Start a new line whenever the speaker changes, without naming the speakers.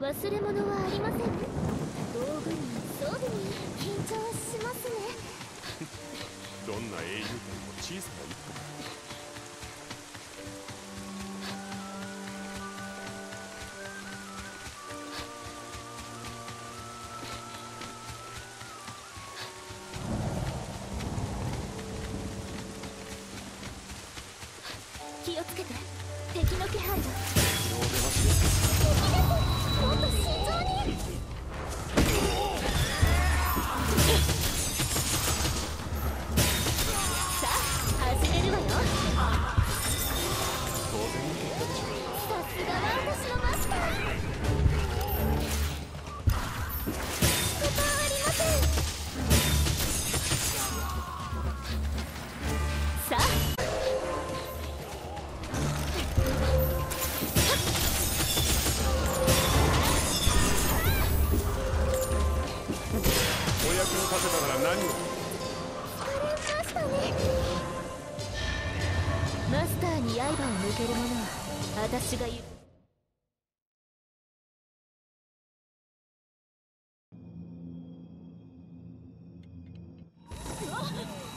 忘れ物はありません。道具に装備に緊張しますね。
どんな英雄点も小さな一歩。だ
気をつけて。敵の気配が
を立てたなら何を
マスターに刃を向ける者は私が言うあっ。